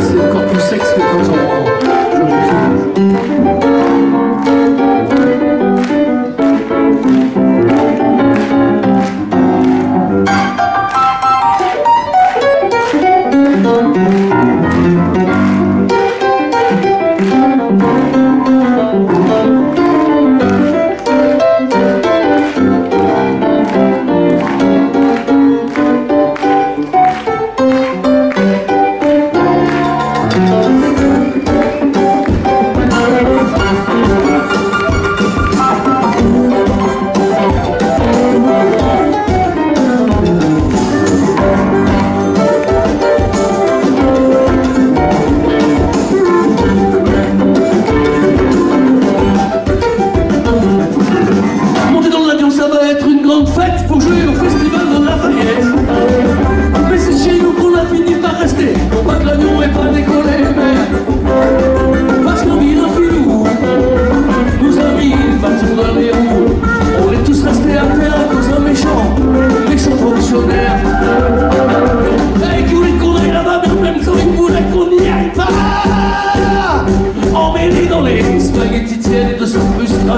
c'est encore plus sexe que quand on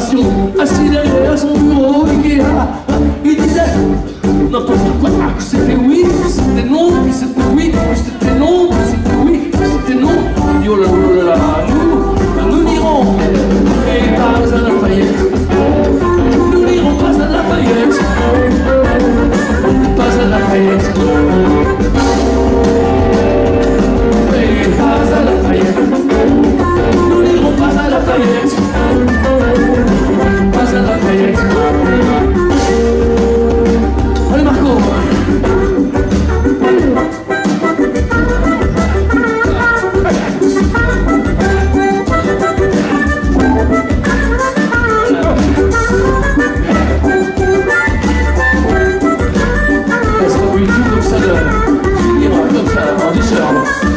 fácil, assim é mesmo 事儿，我就喜。